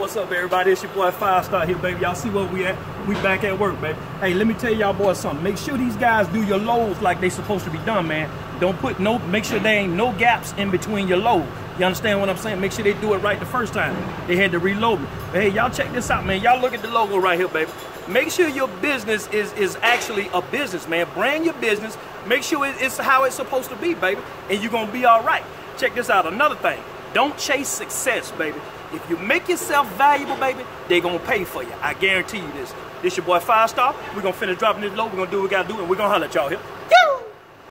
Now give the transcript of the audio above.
What's up, everybody? It's your boy Five Star here, baby. Y'all see where we at? We back at work, baby. Hey, let me tell y'all boys something. Make sure these guys do your loads like they supposed to be done, man. Don't put no, make sure there ain't no gaps in between your load. You understand what I'm saying? Make sure they do it right the first time. They had to reload it. But hey, y'all check this out, man. Y'all look at the logo right here, baby. Make sure your business is, is actually a business, man. Brand your business. Make sure it's how it's supposed to be, baby. And you're gonna be all right. Check this out. Another thing. Don't chase success, baby. If you make yourself valuable, baby, they gonna pay for you. I guarantee you this. This your boy Five Star. We're gonna finish dropping this low. We're gonna do what we gotta do, and we're gonna holler at y'all here.